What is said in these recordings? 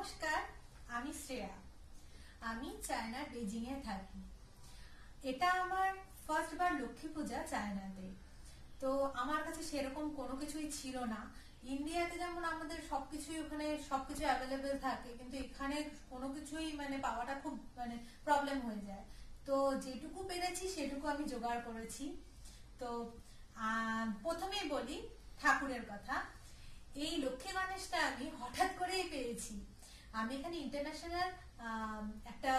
নমস্কার, আমি শ্রেয়া। আমি চায়নার বেজিং এ থাকি। এটা আমার ফার্স্ট বার লক্ষ্মী পূজা চায়নাতে। তো আমার কাছে সেরকম কোনো কিছুই ছিল না। ইন্ডিয়াতে যেমন আমাদের সবকিছুই ওখানে সবকিছু অ্যাভেলেবেল থাকে, কিন্তু এখানে কোনো কিছুই মানে পাওয়াটা খুব মানে প্রবলেম হয়ে যায়। তো যেটুকু পেরেছি সেটুকু আমি জোগাড় করেছি। তো প্রথমেই বলি ঠাকুরের কথা। এই লক্ষ্মী গণেশটা আমি হঠাৎ করেই পেয়েছি। আমি এখানে ইন্টারন্যাশনাল একটা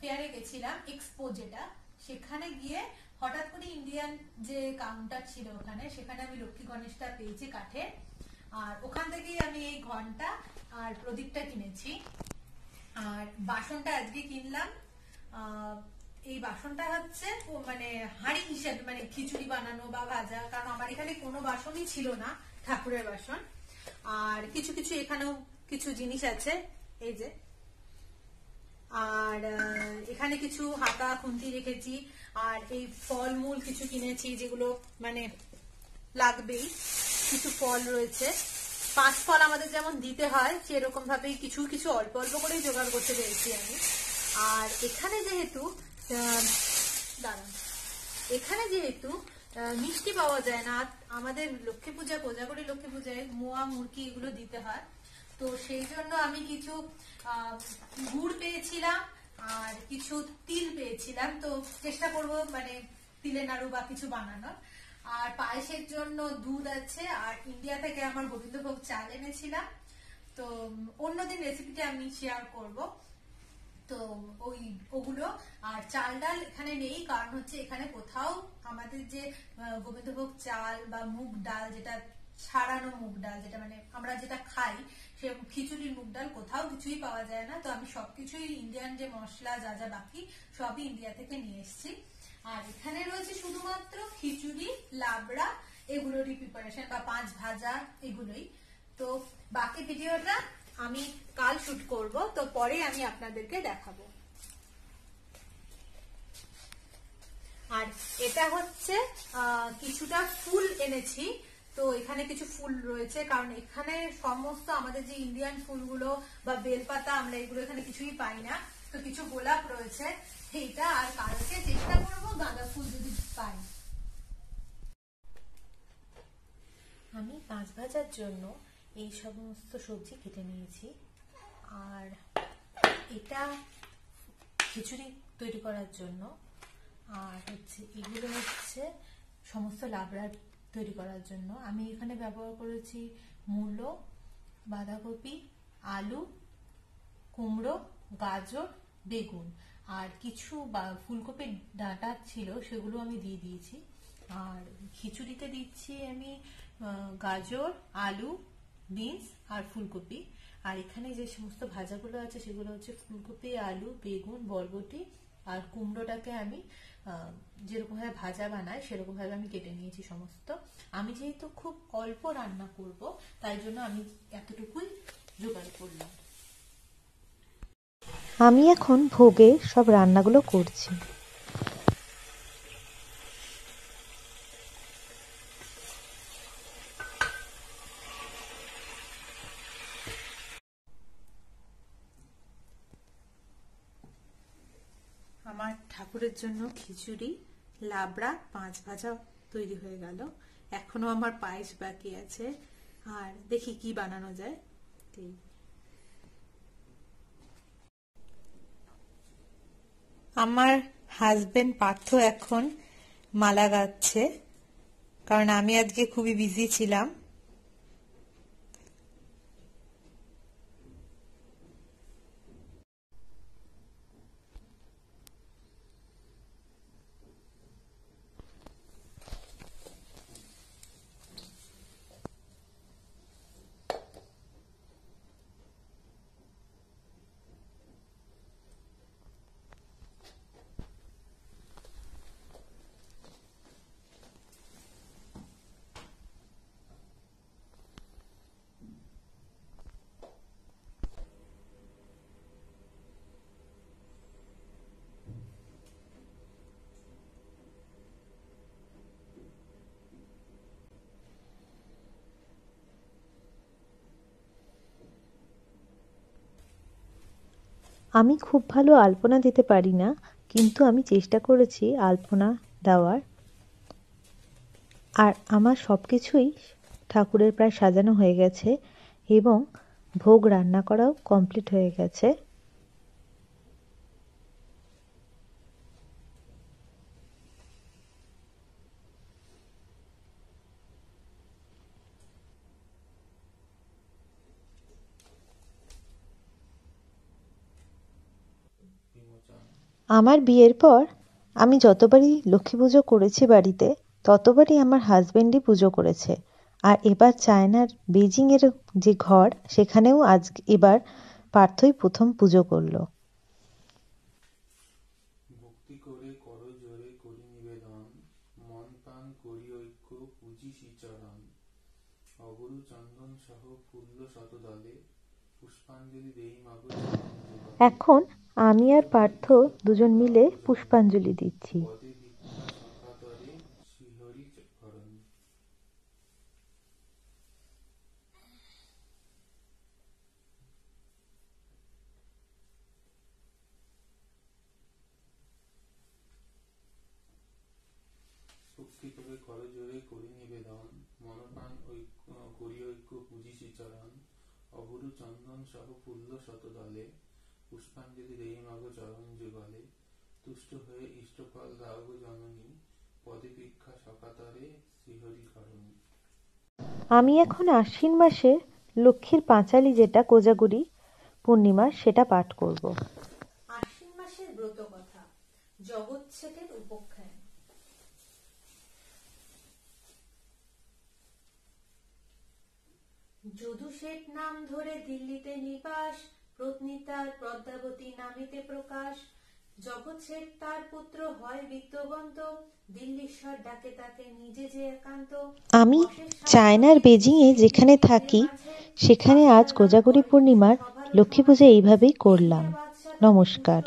ফেয়ারে গেছিলাম এক্সপো যেটা, সেখানে গিয়ে হঠাৎ করে ইন্ডিয়ান যে কাউন্টার ছিল ওখানে, সেখানে আমি লক্ষ্মী গণেশটা পেয়েছি কাঠের আর ওখান থেকেই আমি এই ঘণ্টা আর প্রদীপটা কিনেছি। আর বাসনটা আজকে কিনলাম। এই বাসনটা হচ্ছে মানে হাঁড়ি হিসেবে মানে খিচুড়ি বানানো বা ভাজা, কারণ আমার এখানে কোনো বাসনই ছিল না ঠাকুরের বাসন। আর কিছু কিছু এখানেও কিছু জিনিস আছে, এই যে। আর এখানে কিছু হাতা, খুন্তি রেখেছি, আর এই ফলমূল কিছু কিনেছি যেগুলো মানে লাগবেই। কিছু ফল রয়েছে। পাঁচ ফল আমাদের যেমন দিতে হয়, সেরকম ভাবেই কিছু কিছু অল্প অল্প করেই জোগাড় করতে পেরেছি আমি। আর এখানে যেহেতু দাঁড়ান। এখানে যেহেতু মিষ্টি পাওয়া যায় না, আমাদের লক্ষ্মী পূজা, কোজাগরি লক্ষ্মী পূজায় মোয়া, মুরকি এগুলো দিতে হয়। তো সেই জন্য আমি কিছু গুড় পেয়েছিলাম আর কিছু তিল পেয়েছিলাম। তো চেষ্টা করব মানে তিলের নাড়ু বা কিছু বানানোর। আর পায়েসের জন্য দুধ আছে, আর ইন্ডিয়া থেকে আমার গোবিন্দভোগ চাল এনেছিলাম। তো অন্যদিন রেসিপিটা আমি শেয়ার করব। তো ওই ওগুলো, আর চাল ডাল এখানে নেই, কারণ হচ্ছে এখানে কোথাও আমাদের যে গোবিন্দভোগ চাল বা মুগ ডাল যেটা, ছাড়ানো মুগ ডাল যেটা মানে আমরা যেটা খাই সে খিচুড়ির মুগ ডাল কোথাও কিছুই পাওয়া যায় না। তো আমি সবকিছুই ইন্ডিয়ান যে মশলা যা যা বাকি সবই ইন্ডিয়া থেকে নিয়ে এসেছি। আর এখানে রয়েছে শুধুমাত্র খিচুড়ি, লাবড়া, এগুলোরই প্রিপারেশন বা পাঁচ ভাজা, এগুলোই। তো বাকি ভিডিওটা আমি কাল শুট করব, তো পরে আমি আপনাদেরকে দেখাবো। আর এটা হচ্ছে কিছুটা ফুল এনেছি। তো এখানে কিছু ফুল রয়েছে, কারণ এখানে সমস্ত আমাদের যে ইন্ডিয়ান ফুলগুলো বা বেলপাতা আমরা এগুলো এখানে কিছুই পাই না। তো কিছু গোলাপ রয়েছে এইটা আর কালকে চেষ্টা করব গাঁদা ফুল যদি পাই। আমি পাঁচ ভাজার জন্য এই সমস্ত সবজি কেটে নিয়েছি। আর এটা খিচুড়ি তৈরি করার জন্য। আর হচ্ছে এগুলো হচ্ছে সমস্ত লাবড়া তৈরি করার জন্য। আমি এখানে ব্যবহার করেছি মূলো, বাঁধাকপি, আলু, কুমড়ো, গাজর, বেগুন। আর কিছু ফুলকপির ডাঁটা ছিল সেগুলো আমি দিয়ে দিয়েছি। আর খিচুড়িতে দিচ্ছি আমি গাজর, আলু, বিনস আর ফুলকপি। আর এখানে যে সমস্ত ভাজাগুলো আছে সেগুলো হচ্ছে ফুলকপি, আলু, বেগুন, বরবটি আর কুমড়োটাকে আমি যেরকম যেরকমভাবে ভাজা বানাই, সেরকমভাবে আমি কেটে নিয়েছি সমস্ত। আমি যেহেতু খুব অল্প রান্না করব, তাই জন্য আমি এতটুকুই জোগাড় করলাম। আমি এখন ভোগে সব রান্নাগুলো করছি। আমার ঠাকুরের জন্য খিচুড়ি, লাবড়া, পাঁচ ভাজা তৈরি হয়ে গেল। এখনও আমার পায়েস বাকি আছে। আর দেখি কি বানানো যায়। আমার হাজবেন্ড পার্থ এখন মালা গাচ্ছে। কারণ আমি আজকে খুবই বিজি ছিলাম। আমি খুব ভালো আলপনা দিতে পারি না, কিন্তু আমি চেষ্টা করেছি আলপনা দেওয়ার। আর আমার সব কিছুই ঠাকুরের প্রায় সাজানো হয়ে গেছে এবং ভোগ রান্না করাও কমপ্লিট হয়ে গেছে। আমার বিয়ের পর আমি যতবারই লক্ষ্মী পুজো করেছি বাড়িতে ততবারই আমার হাজবেন্ডই পুজো করেছে। আর এবার চায়নার বেজিংয়ের যে ঘর সেখানেও আজ এবার পার্থই প্রথম পুজো করল। এখন আমি আর পার্থ দুজন মিলে পুষ্পাঞ্জলি দিচ্ছি। ভক্তি করে ঐক্য অগুরু চন্দন সহ ফুল্ল শতদলে। পুষ্পাঞ্জলি দেই মাগো চরণ যুগলে তুষ্ট হয়ে ইষ্টফল দাও গো জননী পদে ভিক্ষা সকাতরে শ্রীহরি করণী। আমি এখন আশ্বিন মাসে লক্ষ্মীর পাঁচালি যেটা কোজাগুড়ি পূর্ণিমা সেটা পাঠ করব। আশ্বিন মাসের ব্রত কথা জগৎছেদের উপখ্যান। যদু শেঠ নাম ধরে দিল্লিতে নিবাস পত্নী তার পদ্মাবতী নামিতে প্রকাশ জগৎ শেঠ তার পুত্র হয় বিত্তবন্ত দিল্লীশ্বর ডাকে তাকে নিজে যে একান্ত। আমি চায়নার বেজিংয়ে যেখানে থাকি সেখানে আজ কোজাগরি পূর্ণিমার লক্ষ্মী পূজা এইভাবেই করলাম। নমস্কার।